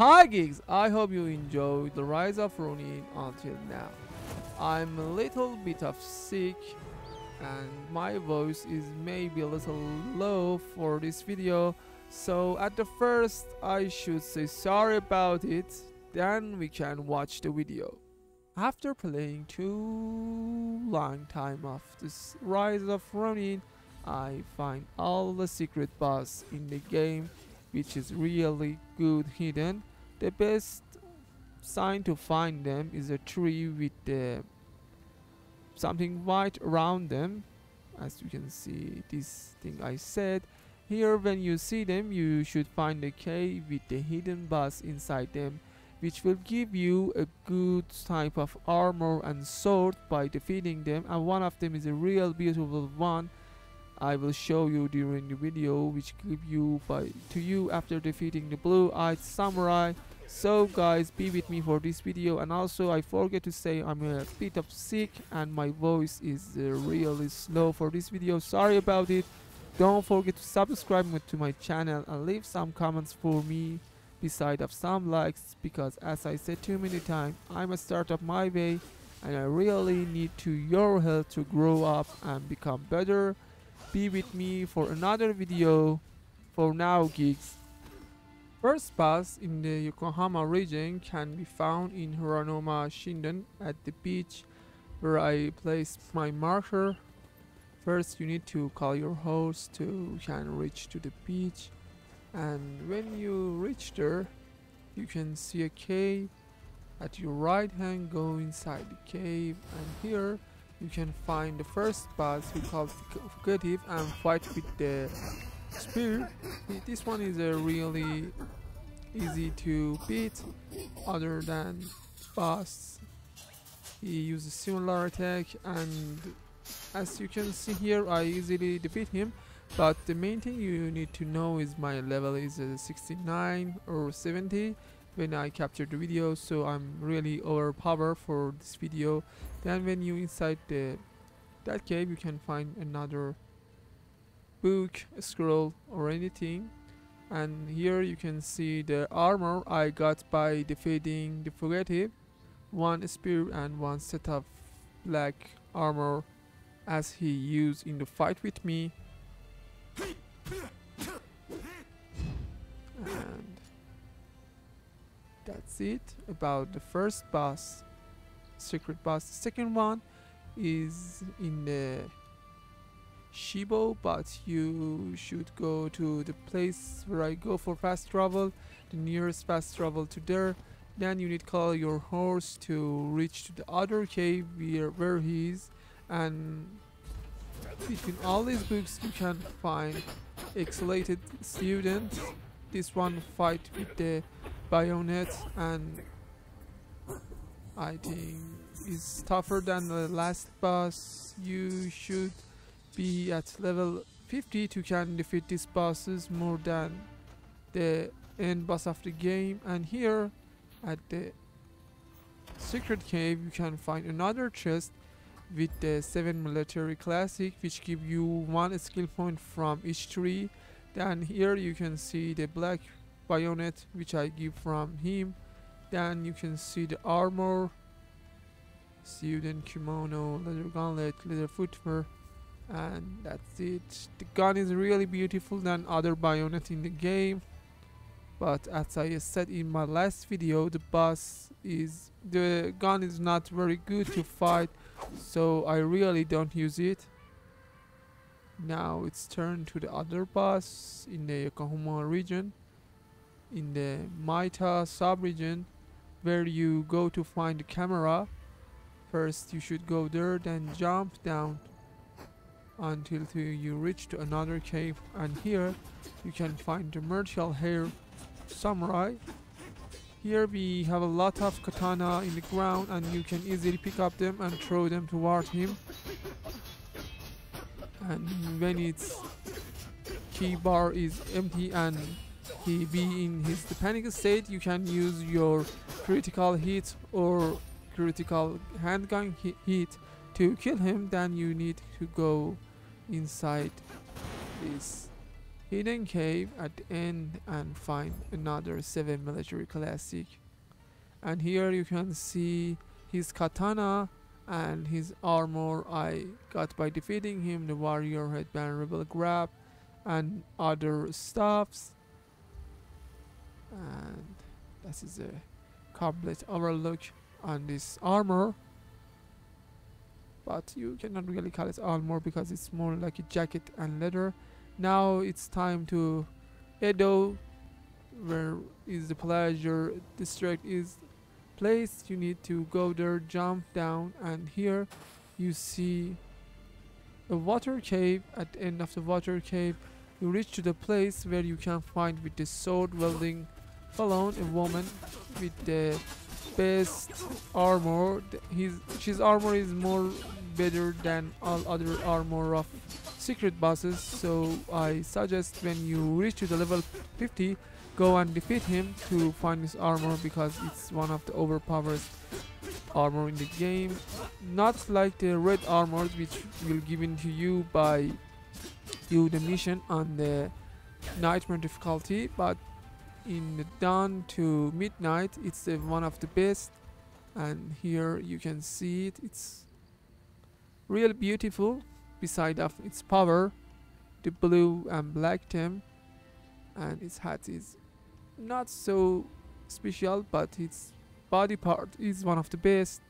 Hi geeks, I hope you enjoyed the Rise of Ronin until now. I'm a little bit of sick and my voice is maybe a little low for this video so at the first I should say sorry about it then we can watch the video. After playing too long time of this Rise of Ronin I find all the secret boss in the game which is really good hidden. The best sign to find them is a tree with the something white around them. As you can see this thing I said here when you see them you should find a cave with the hidden boss inside them which will give you a good type of armor and sword by defeating them. And one of them is a real beautiful one I will show you during the video which give you by to you after defeating the blue-eyed samurai so guys be with me for this video and also I forget to say I'm a bit of sick and my voice is uh, really slow for this video sorry about it don't forget to subscribe to my channel and leave some comments for me beside of some likes because as I said too many times I'm a startup my way and I really need to your help to grow up and become better be with me for another video. For now, geeks. First boss in the Yokohama region can be found in Hiranuma Shinden at the beach where I placed my marker. First you need to call your host to can reach to the beach. And when you reach there you can see a cave. At your right hand go inside the cave. And here you can find the first boss who calls Fugitive and fight with the spear. This one is a really easy to beat other than boss. He uses similar attack and as you can see here I easily defeat him but the main thing you need to know is my level is uh, 69 or 70 when I captured the video so I'm really overpowered for this video then when you inside the that cave you can find another book scroll or anything. And here you can see the armor I got by defeating the fugitive one spear and one set of black armor as he used in the fight with me. And that's it about the first boss. Secret boss. The second one is in the Shibo, but you should go to the place where I go for fast travel, the nearest fast travel to there. Then you need call your horse to reach to the other cave where, where he is and between all these books you can find expelled student this one fight with the bayonet and I think is tougher than the last boss. You should be at level 50 to can defeat these bosses more than the end boss of the game. And here at the secret cave you can find another chest with the 7 military classic which give you one skill point from each tree. Then here you can see the black bayonet which I give from him then you can see the armor student kimono leather gauntlet leather footwear and that's it. The gun is really beautiful than other bayonet in the game. But as I said in my last video the boss is the gun is not very good to fight so I really don't use it. Now it's turned to the other boss in the Yokohama region in the Maita sub-region where you go to find the camera. First you should go there then jump down until you reach to another cave. And here you can find the martial heir samurai. Here we have a lot of katana in the ground and you can easily pick up them and throw them toward him. And when its key bar is empty and he be in his panic state you can use your critical hit or critical handgun hit to kill him. Then you need to go inside this hidden cave at the end and find another 7 military classic. And here you can see his katana and his armor I got by defeating him the warrior headband rebel grab and other stuffs. And this is a complete overlook on this armor but you cannot really call it armor because it's more like a jacket and leather. Now it's time to Edo where is the pleasure district is placed you need to go there jump down and here you see a water cave. At the end of the water cave you reach to the place where you can find with the sword wielding Falon a woman with the best armor. His his armor is more better than all other armor of secret bosses. So I suggest when you reach to the level 50 go and defeat him to find his armor because it's one of the overpowered armor in the game. Not like the red armors which will given to you by do the mission on the nightmare difficulty but in the dawn to midnight it's uh, one of the best. And here you can see it. It's real beautiful. Beside of its power the blue and black theme. And its hat is not so special but its body part is one of the best.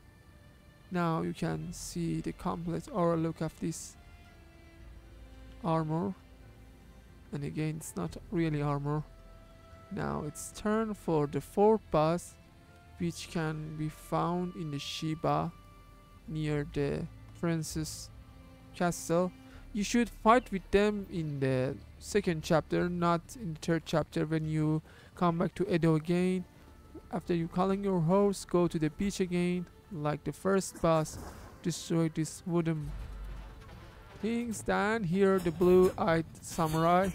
Now you can see the complete overall look of this armor. And again it's not really armor now it's turn for the fourth boss which can be found in the Shiba near the Princess Castle. You should fight with them in the second chapter, not in the third chapter when you come back to Edo again. After you calling your horse, go to the beach again, like the first boss, destroy this wooden things. Then here the blue-eyed samurai,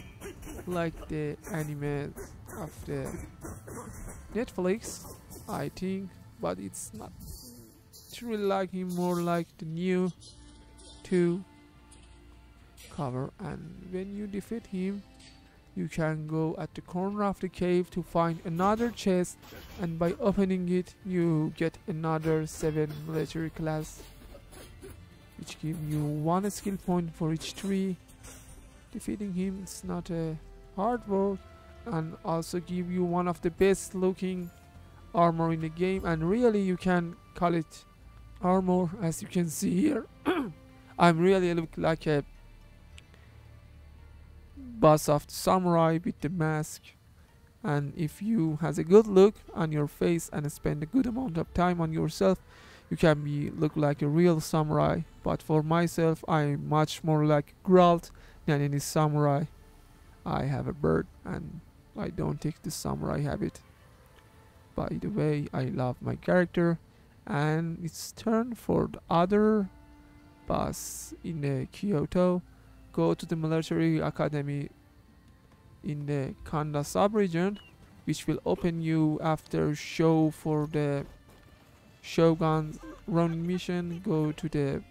like the anime of the Netflix, I think, but it's not truly like him, more like the new two cover. And when you defeat him, you can go at the corner of the cave to find another chest, and by opening it, you get another seven military class, which give you one skill point for each tree. Defeating him is not a hard work and also give you one of the best looking armor in the game. And really you can call it armor as you can see here. I'm really look like a boss of the samurai with the mask. And if you has a good look on your face and spend a good amount of time on yourself you can be look like a real samurai. But for myself I'm much more like Geralt than any samurai. I have a bird and I don't take the samurai habit. By the way, I love my character and it's turn for the other boss in the Kyoto. Go to the military academy in the Kanda sub-region which will open you after show for the Shogun running mission. Go to the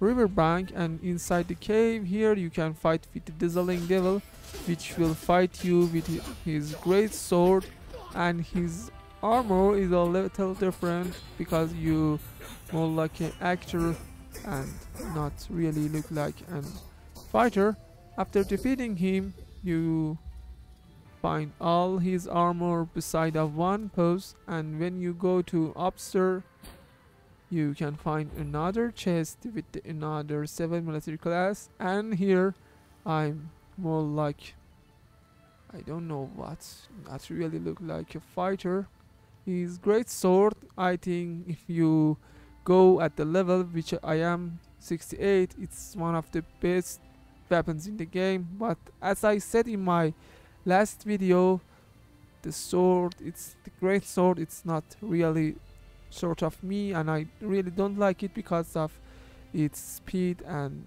riverbank and inside the cave here you can fight with the dazzling devil which will fight you with his great sword and his armor is a little different because you more like an actor and not really look like an fighter. After defeating him you find all his armor beside of one post and when you go to upstairs you can find another chest with another 7 military class and here I'm more like I don't know what not really look like a fighter. His great sword. I think if you go at the level which I am 68 it's one of the best weapons in the game. But as I said in my last video the sword it's the great sword it's not really sort of me and I really don't like it because of its speed and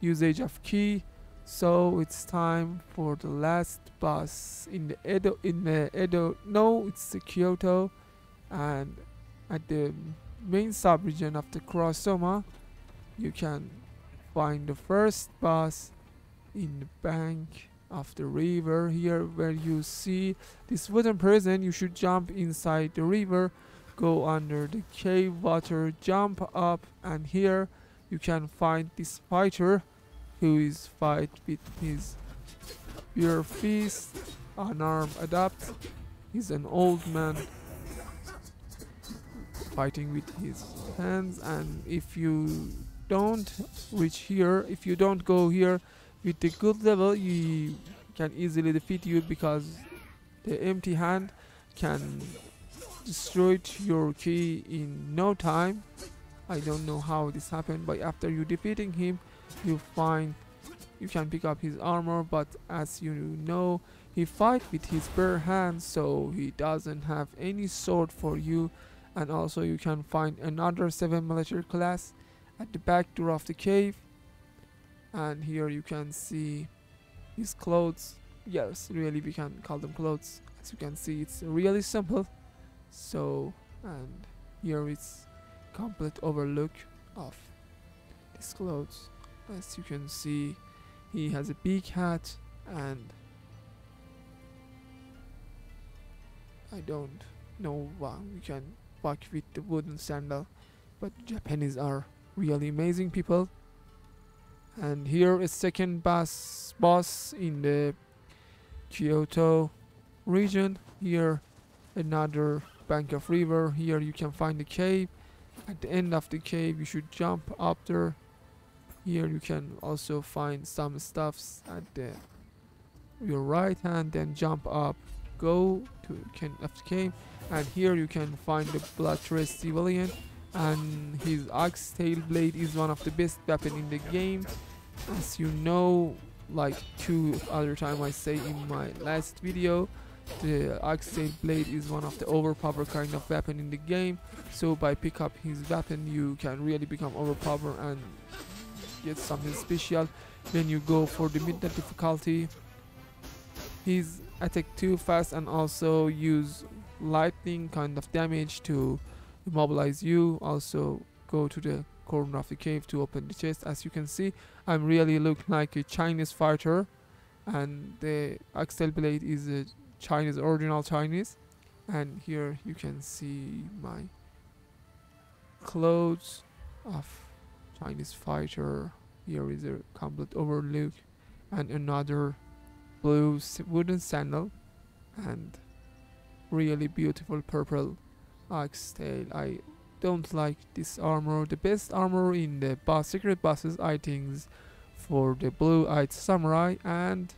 usage of key. So it's time for the last bus in the Edo in the Edo no it's the Kyoto and at the main sub-region of the Kurosama you can find the first bus in the bank of the river here where you see this wooden prison. You should jump inside the river go under the cave water jump up and here you can find this fighter who is fight with his your fist arm adapt. He's an old man fighting with his hands and if you don't reach here if you don't go here with the good level you can easily defeat you because the empty hand can destroy your key in no time. I don't know how this happened but after you defeating him you find you can pick up his armor but as you know he fight with his bare hands so he doesn't have any sword for you. And also you can find another 7 military class at the back door of the cave. And here you can see his clothes. Yes really we can call them clothes. As you can see it's really simple so and here is complete overlook of his clothes. As you can see he has a big hat and I don't know why we can walk with the wooden sandal but Japanese are really amazing people. And here is second boss boss in the Kyoto region. Here another bank of river. Here you can find the cave. At the end of the cave you should jump up there. Here you can also find some stuffs at the your right hand then jump up go to can of the cave. And here you can find the bloodthirsty civilian. And his axe tail blade is one of the best weapon in the game. As you know like two other time I say in my last video the axe blade is one of the overpowered kind of weapon in the game so by pick up his weapon you can really become overpowered and get something special when you go for the midnight difficulty. He's attack too fast and also use lightning kind of damage to immobilize you. Also go to the corner of the cave to open the chest. As you can see I'm really look like a Chinese fighter and the Axel blade is a Chinese original Chinese. And here you can see my clothes of Chinese fighter. Here is a complete overlook and another blue wooden sandal and really beautiful purple axe tail I don't like this armor. The best armor in the boss secret bosses I think for the blue-eyed samurai. And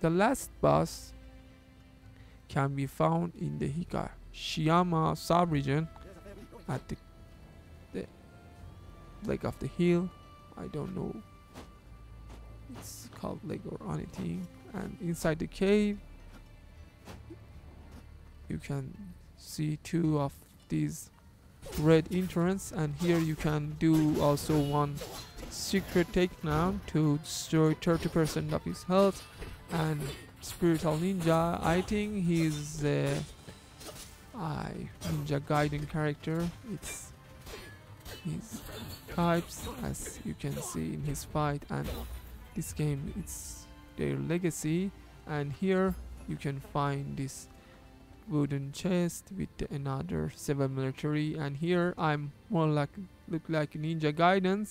the last boss can be found in the Higashiyama sub-region at the, the Lake of the Hill. I don't know. It's called lake or anything. And inside the cave you can see two of these red entrance. And here you can do also one secret takedown to destroy 30% of his health. And spiritual ninja. I think he's a I ninja Gaiden character. It's his types as you can see in his fight and this game it's their legacy. And here you can find this wooden chest with another seven military. And here I'm more like look like Ninja Gaiden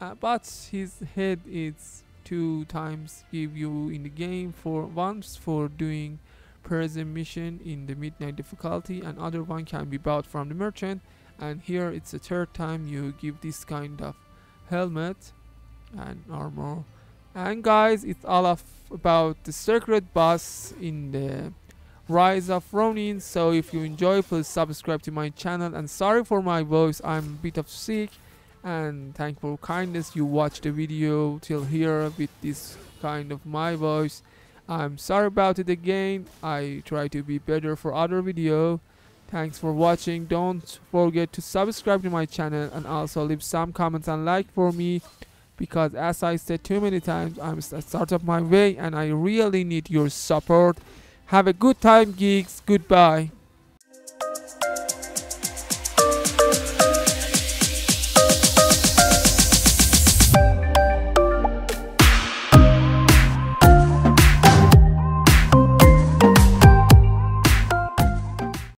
uh, but his head is two times give you in the game for once for doing prison mission in the midnight difficulty. And other one can be bought from the merchant. And here it's the third time you give this kind of helmet and armor. And guys it's all of about the secret boss in the rise of ronin. So if you enjoy please subscribe to my channel. And sorry for my voice i'm a bit of sick and thank for kindness. You watched the video till here with this kind of my voice. I'm sorry about it again. I try to be better for other video. Thanks for watching. Don't forget to subscribe to my channel and also leave some comments and like for me because as i said too many times i'm start of my way and i really need your support. Have a good time geeks. Goodbye